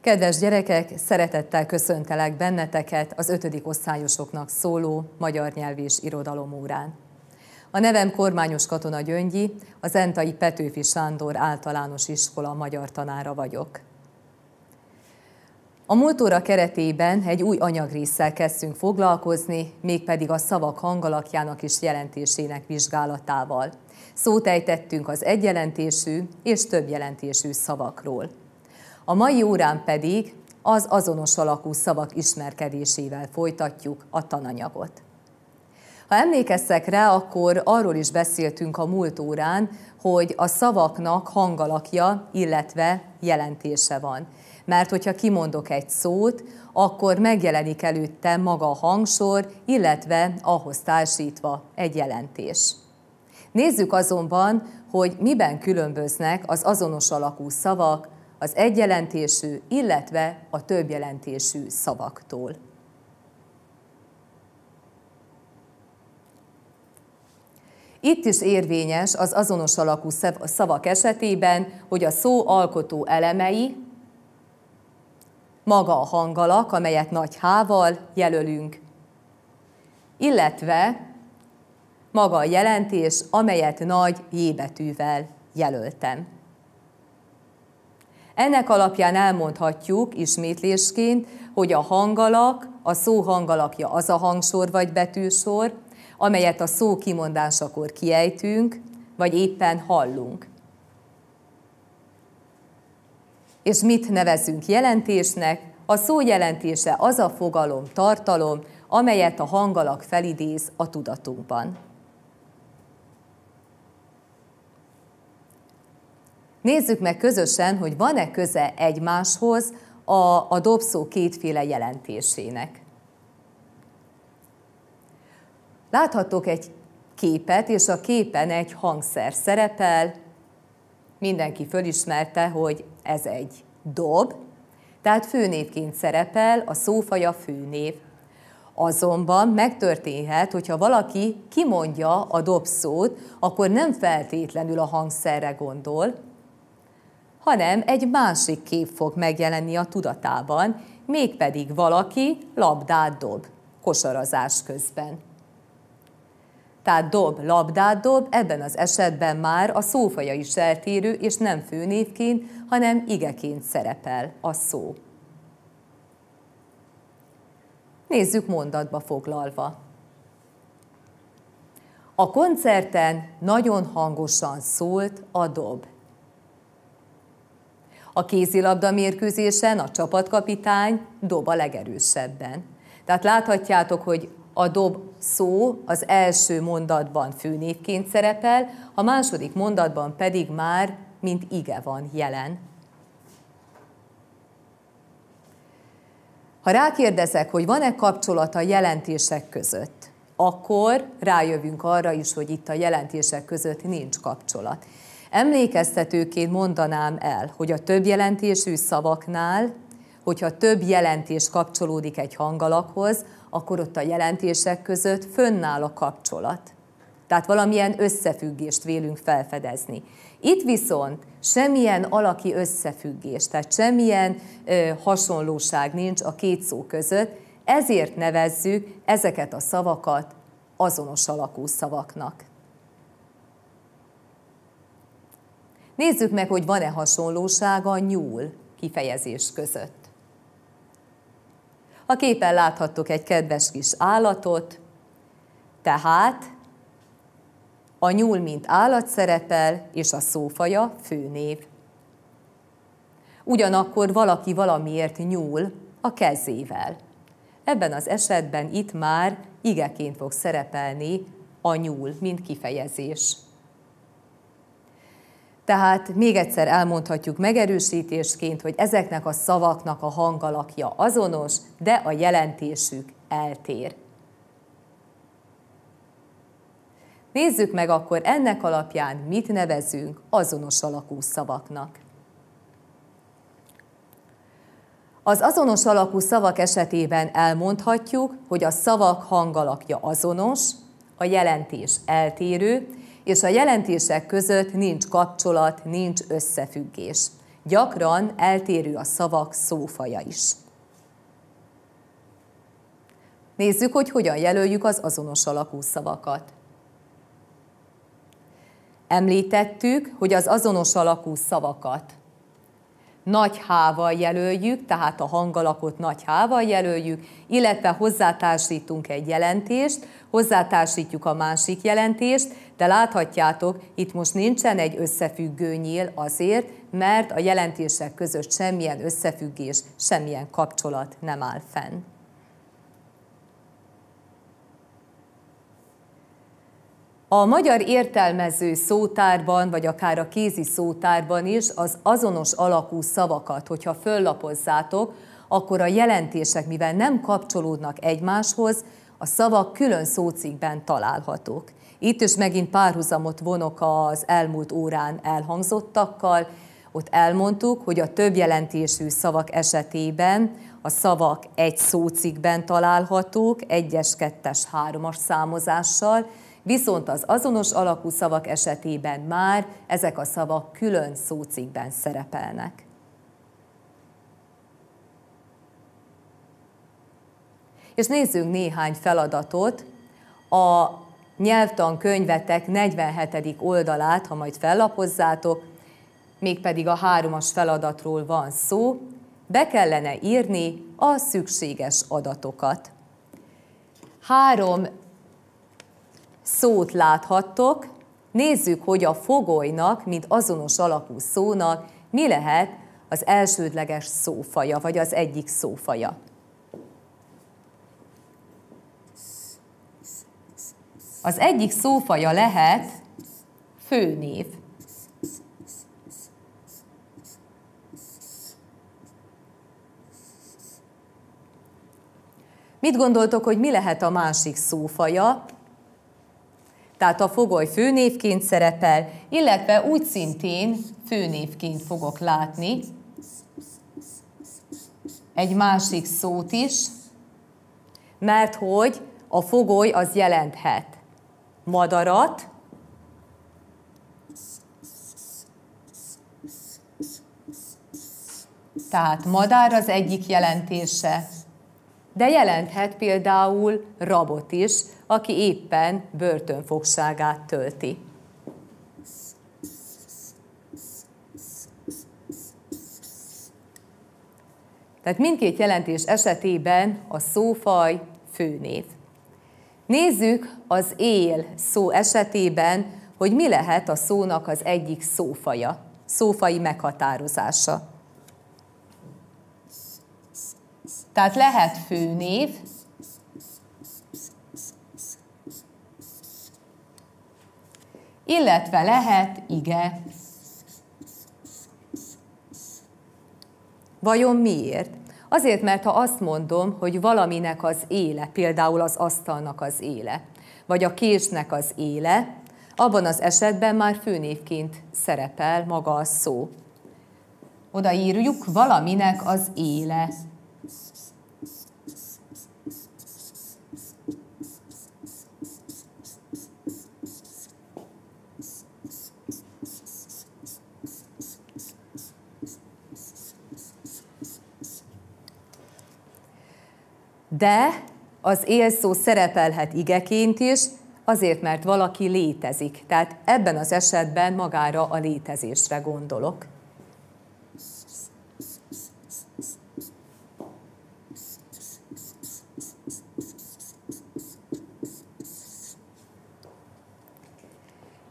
Kedves gyerekek, szeretettel köszöntelek benneteket az ötödik osztályosoknak szóló magyar nyelv és irodalom órán. A nevem Kormányos Katona Gyöngyi, az Entai Petőfi Sándor általános iskola magyar tanára vagyok. A múlt óra keretében egy új anyagrészsel kezdtünk foglalkozni, mégpedig a szavak hangalakjának és jelentésének vizsgálatával. Szót ejtettünk az egyjelentésű és többjelentésű szavakról. A mai órán pedig az azonos alakú szavak ismerkedésével folytatjuk a tananyagot. Ha emlékeztek rá, akkor arról is beszéltünk a múlt órán, hogy a szavaknak hangalakja, illetve jelentése van. Mert hogyha kimondok egy szót, akkor megjelenik előtte maga a hangsor, illetve ahhoz társítva egy jelentés. Nézzük azonban, hogy miben különböznek az azonos alakú szavak az egyjelentésű, illetve a többjelentésű szavaktól. Itt is érvényes az azonos alakú szavak esetében, hogy a szó alkotó elemei, maga a hangalak, amelyet nagy H-val jelölünk, illetve maga a jelentés, amelyet nagy J betűvel jelöltem. Ennek alapján elmondhatjuk ismétlésként, hogy a hangalak, a szó hangalakja az a hangsor vagy betűsor, amelyet a szó kimondásakor kiejtünk, vagy éppen hallunk. És mit nevezünk jelentésnek? A szó jelentése az a fogalom, tartalom, amelyet a hangalak felidéz a tudatunkban. Nézzük meg közösen, hogy van-e köze egymáshoz a, a dobszó kétféle jelentésének. Láthatok egy képet, és a képen egy hangszer szerepel. Mindenki fölismerte, hogy ez egy dob, tehát főnévként szerepel, a szófaja főnév. Azonban megtörténhet, hogyha valaki kimondja a dobszót, akkor nem feltétlenül a hangszerre gondol, hanem egy másik kép fog megjelenni a tudatában, mégpedig valaki labdát dob, kosarazás közben. Tehát dob, labdát dob, ebben az esetben már a szófaja is eltérő, és nem főnévként, hanem igeként szerepel a szó. Nézzük mondatba foglalva. A koncerten nagyon hangosan szólt a dob. A kézilabda mérkőzésen a csapatkapitány dob a legerősebben. Tehát láthatjátok, hogy a dob szó az első mondatban főnévként szerepel, a második mondatban pedig már mint ige van jelen. Ha rákérdezek, hogy van-e kapcsolat a jelentések között, akkor rájövünk arra is, hogy itt a jelentések között nincs kapcsolat. Emlékeztetőként mondanám el, hogy a több jelentésű szavaknál, hogyha több jelentés kapcsolódik egy hangalakhoz, akkor ott a jelentések között fönnáll a kapcsolat. Tehát valamilyen összefüggést vélünk felfedezni. Itt viszont semmilyen alaki összefüggés, tehát semmilyen ö, hasonlóság nincs a két szó között, ezért nevezzük ezeket a szavakat azonos alakú szavaknak. Nézzük meg, hogy van-e hasonlósága a nyúl kifejezés között. A képen láthattok egy kedves kis állatot, tehát a nyúl, mint állat szerepel, és a szófaja főnév. Ugyanakkor valaki valamiért nyúl a kezével. Ebben az esetben itt már igeként fog szerepelni a nyúl, mint kifejezés. Tehát még egyszer elmondhatjuk megerősítésként, hogy ezeknek a szavaknak a hangalakja azonos, de a jelentésük eltér. Nézzük meg akkor ennek alapján mit nevezünk azonos alakú szavaknak. Az azonos alakú szavak esetében elmondhatjuk, hogy a szavak hangalakja azonos, a jelentés eltérő, és a jelentések között nincs kapcsolat, nincs összefüggés. gyakran eltérő a szavak szófaja is. Nézzük, hogy hogyan jelöljük az azonos alakú szavakat. Említettük, hogy az azonos alakú szavakat nagy H-val jelöljük, tehát a hangalakot nagy H-val jelöljük, illetve hozzátársítunk egy jelentést, hozzátársítjuk a másik jelentést, de láthatjátok, itt most nincsen egy összefüggő nyíl azért, mert a jelentések között semmilyen összefüggés, semmilyen kapcsolat nem áll fenn. A magyar értelmező szótárban, vagy akár a kézi szótárban is az azonos alakú szavakat, hogyha föllapozzátok, akkor a jelentések, mivel nem kapcsolódnak egymáshoz, a szavak külön szócikben találhatók. Itt is megint párhuzamot vonok az elmúlt órán elhangzottakkal. Ott elmondtuk, hogy a több jelentésű szavak esetében a szavak egy szócikben találhatók, egyes, kettes, hármas számozással, Viszont az azonos alakú szavak esetében már ezek a szavak külön szócikben szerepelnek. És nézzünk néhány feladatot. A nyelvtan könyvetek 47. oldalát, ha majd fellapozzátok, mégpedig a háromas feladatról van szó, be kellene írni a szükséges adatokat. Három szót láthattok, nézzük, hogy a fogolynak, mint azonos alakú szónak, mi lehet az elsődleges szófaja, vagy az egyik szófaja. Az egyik szófaja lehet főnév. Mit gondoltok, hogy mi lehet a másik szófaja? Tehát a fogoly főnévként szerepel, illetve úgy szintén főnévként fogok látni egy másik szót is, mert hogy a fogoly az jelenthet madarat, tehát madár az egyik jelentése, de jelenthet például rabot is, aki éppen börtönfogságát tölti. Tehát mindkét jelentés esetében a szófaj főnév. Nézzük az él szó esetében, hogy mi lehet a szónak az egyik szófaja, szófai meghatározása. Tehát lehet főnév, illetve lehet ige. Vajon miért? Azért, mert ha azt mondom, hogy valaminek az éle, például az asztalnak az éle, vagy a késnek az éle, abban az esetben már főnévként szerepel maga a szó. Odaírjuk valaminek az éle. De az élszó szerepelhet igeként is, azért, mert valaki létezik. Tehát ebben az esetben magára a létezésre gondolok.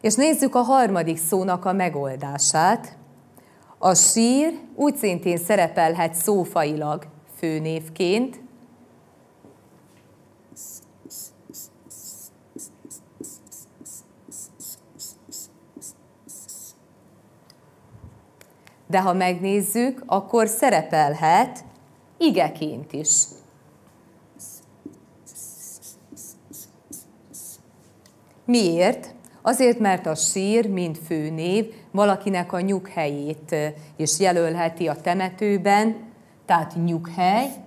És nézzük a harmadik szónak a megoldását. A sír úgy szintén szerepelhet szófailag főnévként, de ha megnézzük, akkor szerepelhet igeként is. Miért? Azért, mert a sír, mint főnév, valakinek a nyughelyét is jelölheti a temetőben, tehát nyughely,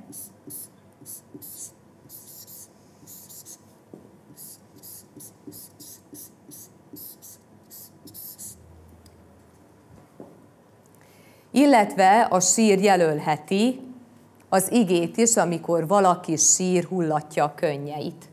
illetve a sír jelölheti az igét is, amikor valaki sír hullatja a könnyeit.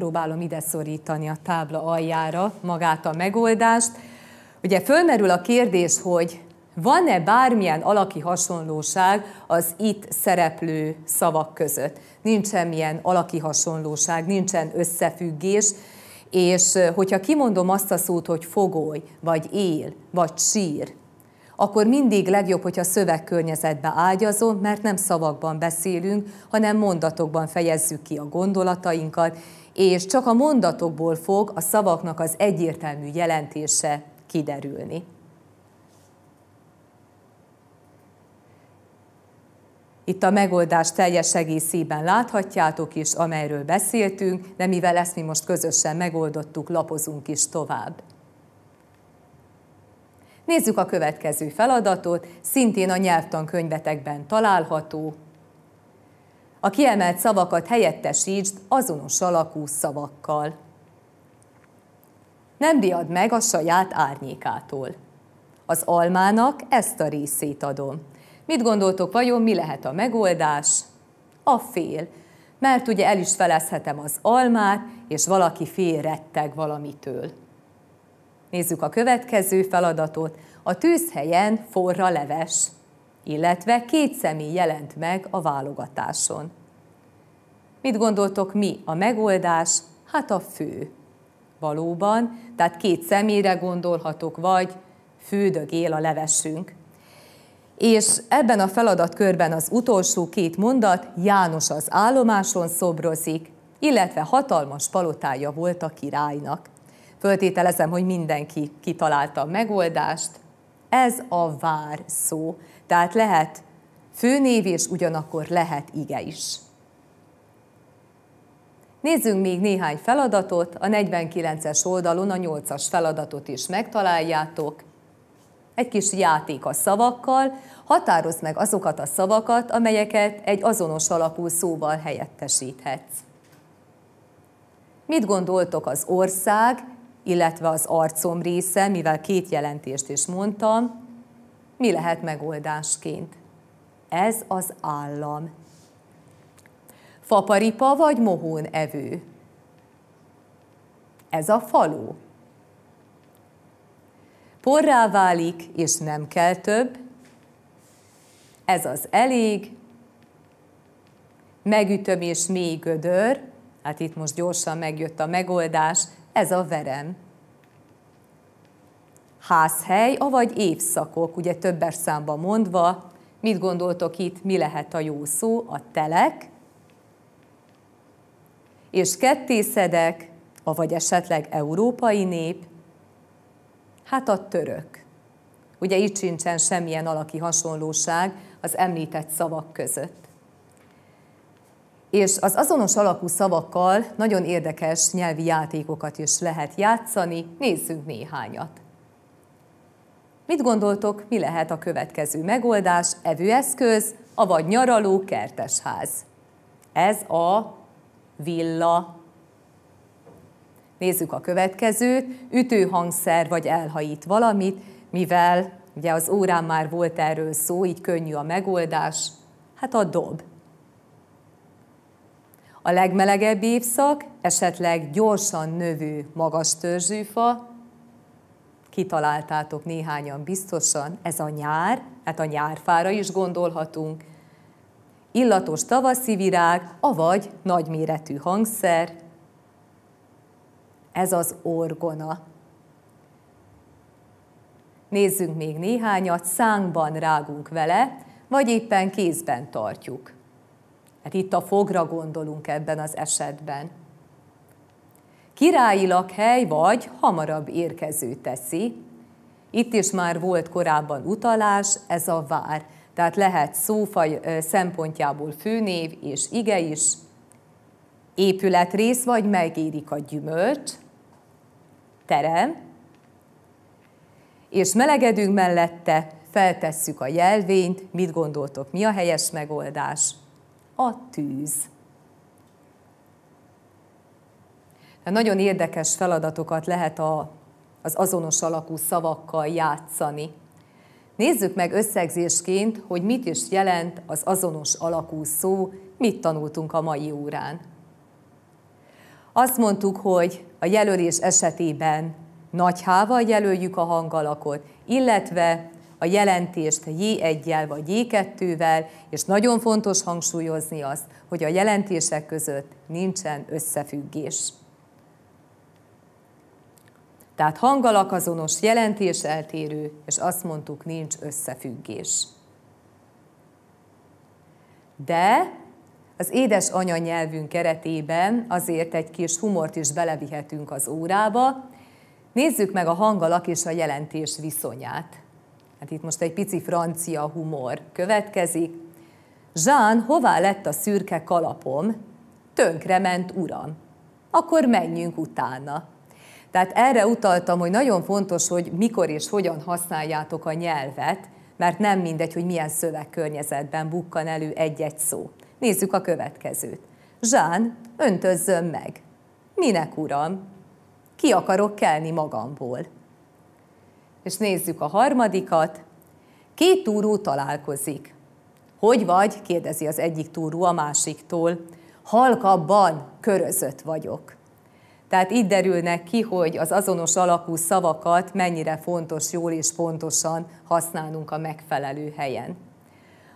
Megpróbálom ide szorítani a tábla aljára magát a megoldást. Ugye fölmerül a kérdés, hogy van-e bármilyen alaki hasonlóság az itt szereplő szavak között? Nincs semmilyen alaki hasonlóság, nincsen összefüggés, és hogyha kimondom azt a szót, hogy fogoly, vagy él, vagy sír, akkor mindig legjobb, hogyha szövegkörnyezetbe ágyazom, mert nem szavakban beszélünk, hanem mondatokban fejezzük ki a gondolatainkat, és csak a mondatokból fog a szavaknak az egyértelmű jelentése kiderülni. Itt a megoldás teljes egészében láthatjátok is, amelyről beszéltünk, de mivel ezt mi most közösen megoldottuk, lapozunk is tovább. Nézzük a következő feladatot, szintén a nyelvtankönyvetekben található, a kiemelt szavakat helyettesítsd azonos alakú szavakkal. Nem diad meg a saját árnyékától. Az almának ezt a részét adom. Mit gondoltok vajon, mi lehet a megoldás? A fél. Mert ugye el is felezhetem az almát, és valaki fél retteg valamitől. Nézzük a következő feladatot. A tűzhelyen forra leves illetve két személy jelent meg a válogatáson. Mit gondoltok mi a megoldás? Hát a fő. Valóban, tehát két személyre gondolhatok, vagy fődögél a levesünk. És ebben a feladatkörben az utolsó két mondat János az állomáson szobrozik, illetve hatalmas palotája volt a királynak. Föltételezem, hogy mindenki kitalálta a megoldást. Ez a vár szó. Tehát lehet főnév, és ugyanakkor lehet ige is. Nézzünk még néhány feladatot, a 49-es oldalon a 8-as feladatot is megtaláljátok. Egy kis játék a szavakkal, határozd meg azokat a szavakat, amelyeket egy azonos alapú szóval helyettesíthetsz. Mit gondoltok az ország, illetve az arcom része, mivel két jelentést is mondtam, mi lehet megoldásként? Ez az állam. Faparipa vagy mohón evő? Ez a falu. Porrá válik, és nem kell több. Ez az elég. Megütöm, és mély gödör. Hát itt most gyorsan megjött a megoldás. Ez a verem. Házhely, avagy évszakok, ugye többes számban mondva, mit gondoltok itt, mi lehet a jó szó, a telek, és kettészedek, avagy esetleg európai nép, hát a török. Ugye itt sincsen semmilyen alaki hasonlóság az említett szavak között. És az azonos alakú szavakkal nagyon érdekes nyelvi játékokat is lehet játszani, nézzünk néhányat. Mit gondoltok, mi lehet a következő megoldás, evőeszköz, avagy nyaraló kertesház? Ez a villa. Nézzük a következőt, ütőhangszer vagy elhajít valamit, mivel ugye az órán már volt erről szó, így könnyű a megoldás, hát a dob. A legmelegebb évszak, esetleg gyorsan növő magas törzsűfa, kitaláltátok néhányan biztosan, ez a nyár, hát a nyárfára is gondolhatunk, illatos tavaszi virág, avagy nagyméretű hangszer, ez az orgona. Nézzünk még néhányat, szánkban rágunk vele, vagy éppen kézben tartjuk. Hát itt a fogra gondolunk ebben az esetben királyi lakhely vagy hamarabb érkező teszi. Itt is már volt korábban utalás, ez a vár. Tehát lehet szófaj szempontjából főnév és ige is, épületrész vagy megérik a gyümölcs, terem, és melegedünk mellette, feltesszük a jelvényt, mit gondoltok, mi a helyes megoldás? A tűz. Nagyon érdekes feladatokat lehet a, az azonos alakú szavakkal játszani. Nézzük meg összegzésként, hogy mit is jelent az azonos alakú szó, mit tanultunk a mai órán. Azt mondtuk, hogy a jelölés esetében nagy hával jelöljük a hangalakot, illetve a jelentést J1-jel vagy J2-vel, és nagyon fontos hangsúlyozni azt, hogy a jelentések között nincsen összefüggés. Tehát hangalak azonos, jelentés eltérő, és azt mondtuk, nincs összefüggés. De az édes anyanyelvünk keretében azért egy kis humort is belevihetünk az órába. Nézzük meg a hangalak és a jelentés viszonyát. Hát itt most egy pici francia humor következik. Jean, hová lett a szürke kalapom? Tönkrement, uram. Akkor menjünk utána. Tehát erre utaltam, hogy nagyon fontos, hogy mikor és hogyan használjátok a nyelvet, mert nem mindegy, hogy milyen szövegkörnyezetben bukkan elő egy-egy szó. Nézzük a következőt. Zsán, öntözzön meg. Minek, uram? Ki akarok kelni magamból? És nézzük a harmadikat. Két túró találkozik. Hogy vagy? kérdezi az egyik túró a másiktól. Halkabban körözött vagyok. Tehát itt derülnek ki, hogy az azonos alakú szavakat mennyire fontos jól és pontosan használnunk a megfelelő helyen.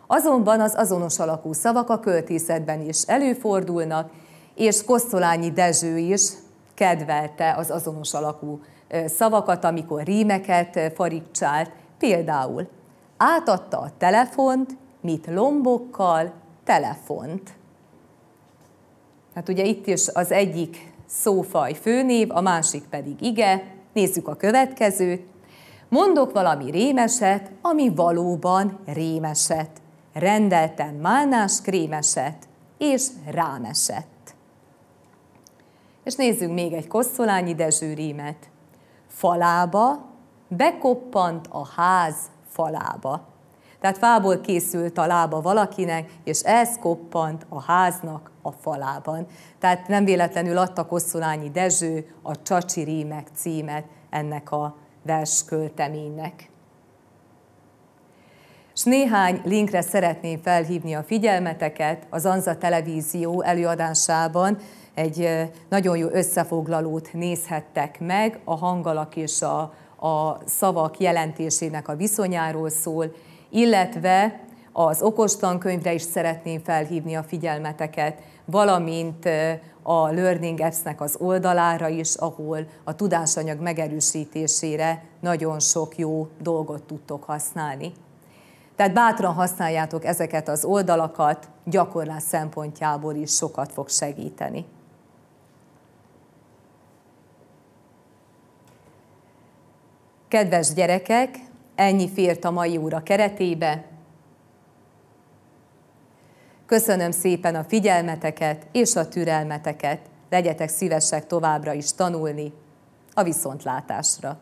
Azonban az azonos alakú szavak a költészetben is előfordulnak, és Kosztolányi Dezső is kedvelte az azonos alakú szavakat, amikor rímeket farigcsált. Például átadta a telefont, mit lombokkal, telefont. Hát ugye itt is az egyik szófaj főnév, a másik pedig ige. Nézzük a következőt. Mondok valami rémeset, ami valóban rémeset. Rendeltem málnás krémeset, és rámesett. És nézzünk még egy Kosszolányi Dezső rímet. Falába, bekoppant a ház falába. Tehát fából készült a lába valakinek, és ez koppant a háznak a falában. Tehát nem véletlenül adta Kosszolányi Dezső a Csacsi Rímek címet ennek a verskölteménynek. És néhány linkre szeretném felhívni a figyelmeteket az Anza Televízió előadásában. Egy nagyon jó összefoglalót nézhettek meg, a hangalak és a, a szavak jelentésének a viszonyáról szól, illetve az okostan is szeretném felhívni a figyelmeteket, valamint a Learning Apps-nek az oldalára is, ahol a tudásanyag megerősítésére nagyon sok jó dolgot tudtok használni. Tehát bátran használjátok ezeket az oldalakat, gyakorlás szempontjából is sokat fog segíteni. Kedves gyerekek, ennyi fért a mai óra keretébe. Köszönöm szépen a figyelmeteket és a türelmeteket. Legyetek szívesek továbbra is tanulni a viszontlátásra.